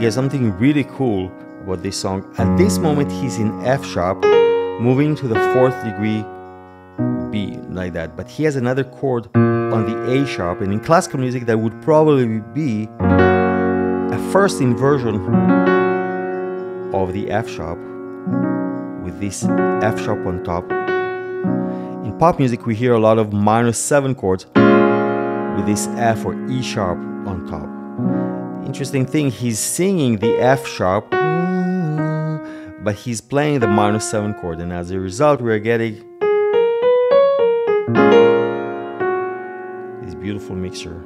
there's something really cool about this song. At this moment, he's in F sharp, moving to the fourth degree B, like that. But he has another chord on the A sharp, and in classical music, that would probably be a first inversion of the F sharp with this F sharp on top. In pop music, we hear a lot of minor seven chords with this F or E sharp on top. Interesting thing, he's singing the F sharp, but he's playing the minor seven chord, and as a result, we are getting this beautiful mixture.